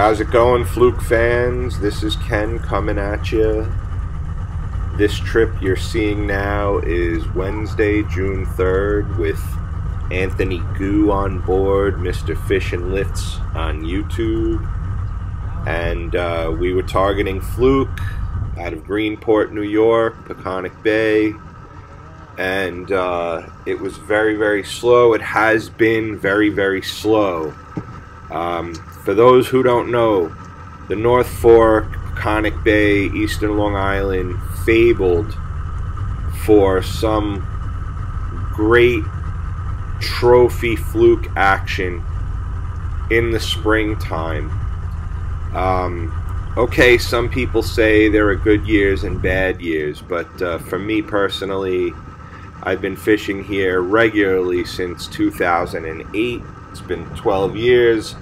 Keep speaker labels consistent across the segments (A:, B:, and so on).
A: How's it going, Fluke fans? This is Ken coming at you. This trip you're seeing now is Wednesday, June 3rd, with Anthony Goo on board, Mr. Fish and Lifts on YouTube. And uh, we were targeting Fluke out of Greenport, New York, Peconic Bay. And uh, it was very, very slow. It has been very, very slow. Um, for those who don't know, the North Fork, Peconic Bay, Eastern Long Island, fabled for some great trophy fluke action in the springtime. Um, okay, some people say there are good years and bad years, but uh, for me personally, I've been fishing here regularly since 2008. It's been 12 years,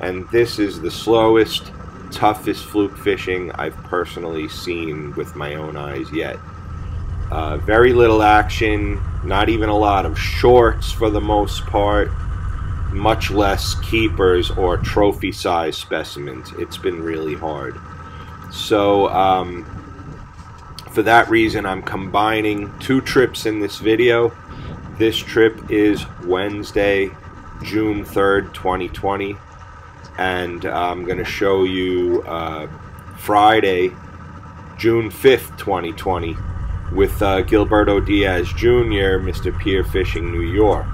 A: and this is the slowest, toughest fluke fishing I've personally seen with my own eyes yet. Uh, very little action, not even a lot of shorts for the most part, much less keepers or trophy size specimens. It's been really hard. So, um, for that reason, I'm combining two trips in this video. This trip is Wednesday, June 3rd, 2020. And I'm going to show you uh, Friday, June 5th, 2020 with uh, Gilberto Diaz Jr., Mr. Pier Fishing New York.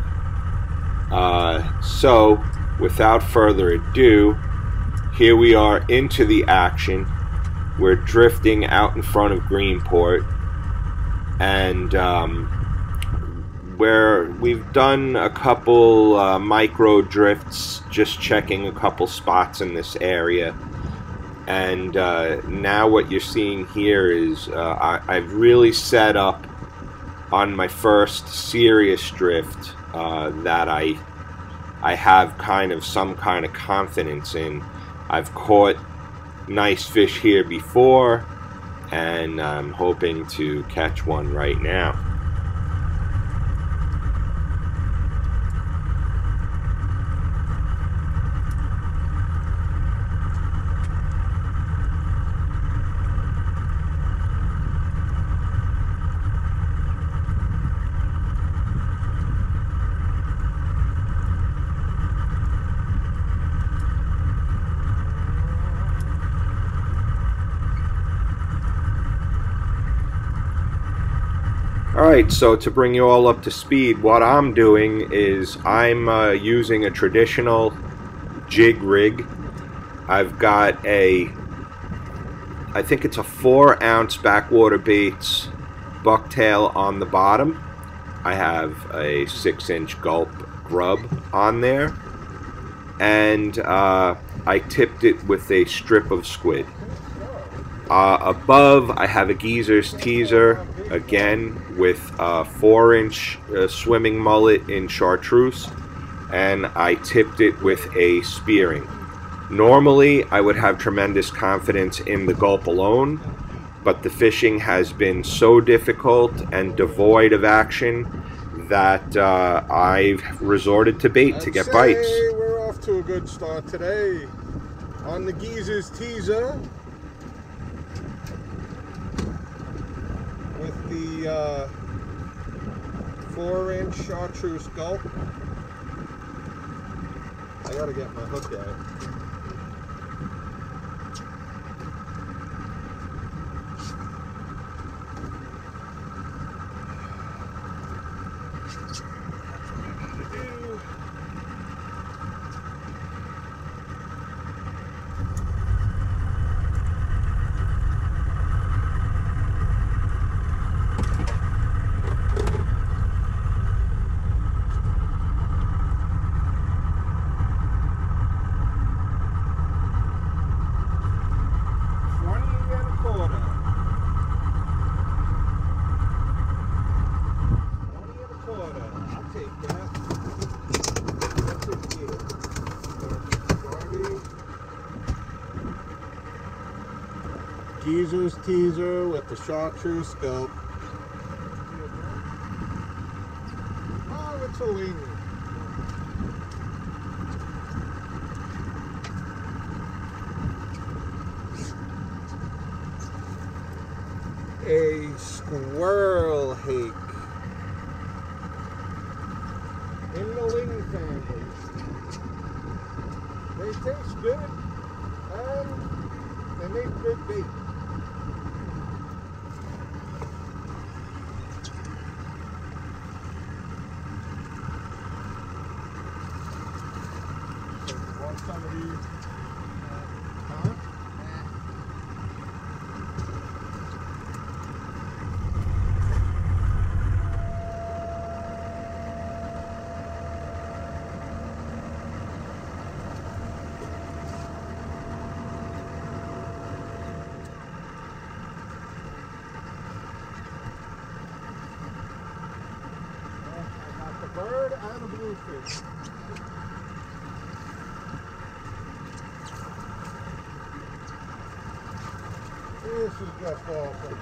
A: Uh, so, without further ado, here we are into the action. We're drifting out in front of Greenport, and um, where we've done a couple uh, micro drifts, just checking a couple spots in this area and uh, now what you're seeing here is uh, I, have really set up on my first serious drift uh, that I I have kind of some kind of confidence in. I've caught nice fish here before and I'm hoping to catch one right now. Alright, so to bring you all up to speed, what I'm doing is I'm uh, using a traditional jig rig. I've got a, I think it's a 4 ounce backwater baits bucktail on the bottom. I have a 6 inch gulp grub on there. And uh, I tipped it with a strip of squid. Uh, above, I have a geezer's teaser, again, with a 4-inch uh, swimming mullet in chartreuse, and I tipped it with a spearing. Normally, I would have tremendous confidence in the gulp alone, but the fishing has been so difficult and devoid of action that uh, I've resorted to bait
B: I'd
A: to get bites.
B: We're off to a good start today on the geezer's teaser. The uh, four inch chartreuse gulp. I gotta get my hook out. geezer's teaser with the chartreuse scope. Oh, it's a
A: ling.
B: A squirrel hake. In the ling family. They taste good and they make good bait. Uh, got the bird and the bluefish. This is just awesome.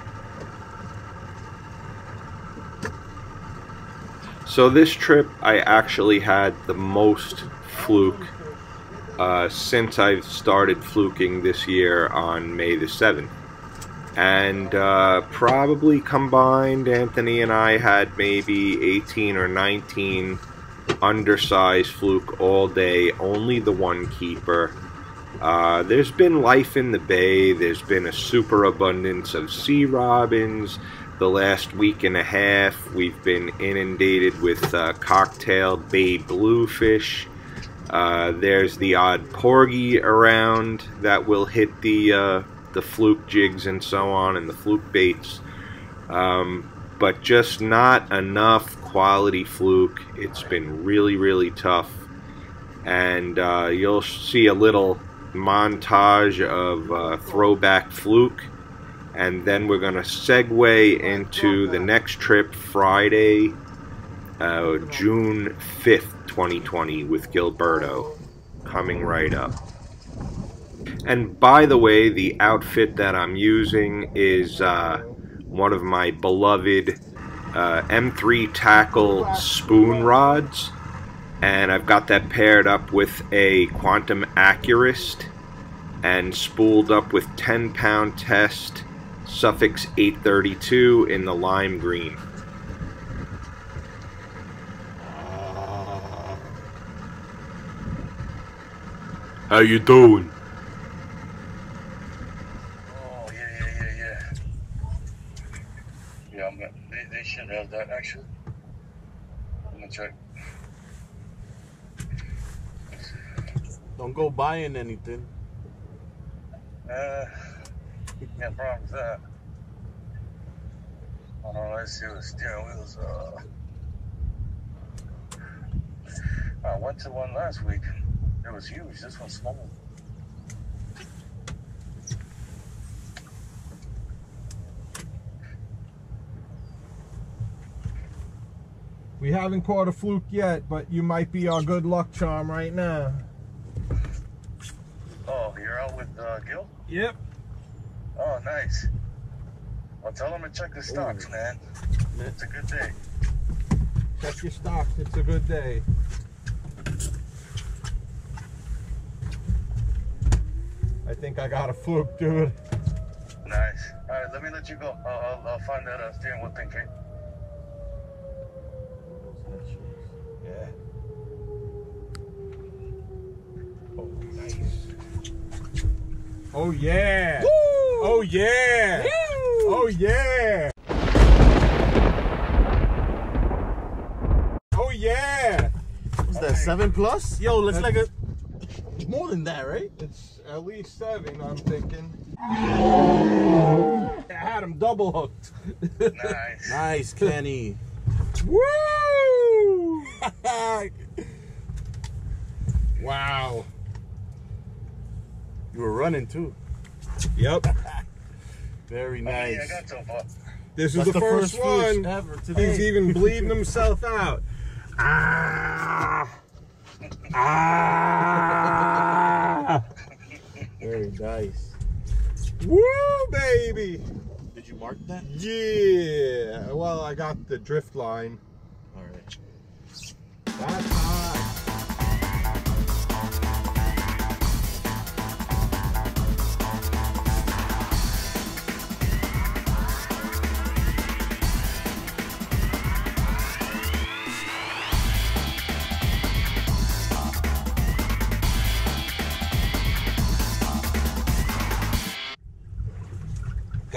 A: So this trip, I actually had the most fluke uh, since I've started fluking this year on May the 7th. And uh, probably combined, Anthony and I had maybe 18 or 19 undersized fluke all day, only the one keeper. Uh, there's been life in the bay, there's been a superabundance of sea robins. The last week and a half, we've been inundated with uh, cocktail bay bluefish. Uh, there's the odd porgy around that will hit the uh, the fluke jigs and so on, and the fluke baits. Um, but just not enough quality fluke. It's been really, really tough. And uh, you'll see a little montage of uh, throwback fluke. And then we're going to segue into the next trip Friday, uh, June 5th, 2020, with Gilberto coming right up. And by the way, the outfit that I'm using is uh, one of my beloved uh, M3 tackle spoon rods. And I've got that paired up with a Quantum Accurist and spooled up with 10 pound test Suffix 832 in the lime green. How you doing?
C: Oh yeah, yeah, yeah, yeah. Yeah, I'm gonna, they, they should have that actually. I'm gonna check.
D: Don't go buying anything.
C: Uh, yeah, problem with that. I don't know. Let's see what the steering wheels. Uh, I went to one last week. It was huge. This one's small.
B: We haven't caught a fluke yet, but you might be our good luck charm right now.
C: Oh, you're out with uh, Gil?
B: Yep.
C: Oh, nice. Well, tell him to check the stocks, man. It's a good day.
B: Check your stocks. It's a good day. I think I got a fluke, dude.
C: Nice. All right, let me let you go. I'll, I'll, I'll find that uh, steering wheel thing, okay?
B: Oh yeah. Oh yeah. Oh yeah. Oh yeah.
D: What's that, seven plus? Yo, looks like a more than that, right?
B: It's at least seven, I'm thinking. I had him double hooked.
C: Nice.
D: Nice, Kenny.
B: Woo! wow.
D: You were running too.
B: Yep.
D: Very
C: How many
D: nice.
C: I got so far?
B: This is
D: That's
B: the, first,
D: fish
B: one.
D: ever today.
B: He's even bleeding himself out. Ah! Ah!
D: Very nice.
B: Woo, baby!
D: Did you mark that?
B: Yeah. Well, I got the drift line.
D: All right.
B: That's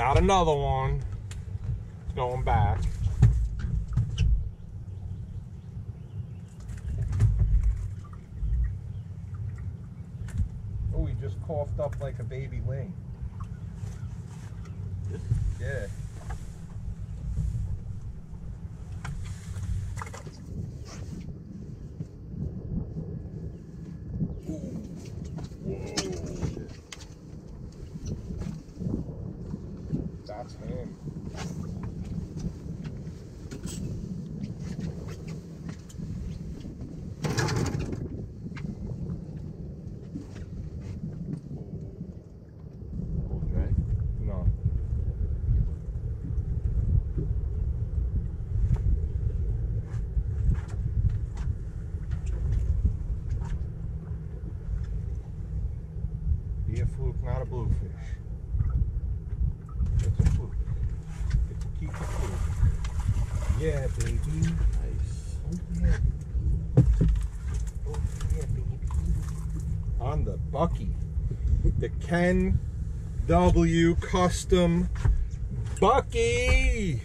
B: hot. Got another one. Going back. Oh, he just coughed up like a baby wing. Yeah. That's him.
D: Old drag.
B: No. Be a fluke, not a bluefish. It's a fluke. It's a keep a fluke. Yeah, baby.
D: Nice.
B: Oh yeah. Oh yeah, baby. On the Bucky. The Ken W Custom Bucky.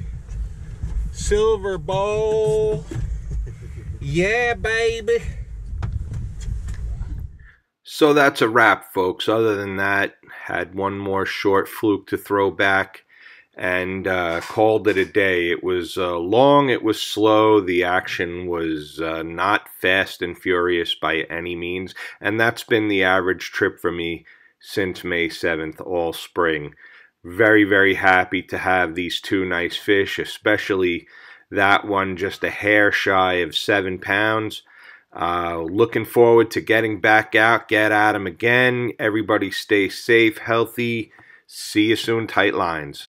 B: Silver Bowl. Yeah, baby.
A: So that's a wrap, folks. Other than that, had one more short fluke to throw back and uh, called it a day. It was uh, long, it was slow, the action was uh, not fast and furious by any means, and that's been the average trip for me since May 7th, all spring. Very, very happy to have these two nice fish, especially that one just a hair shy of seven pounds. Uh, looking forward to getting back out, get at 'em again. Everybody stay safe, healthy. See you soon, tight lines.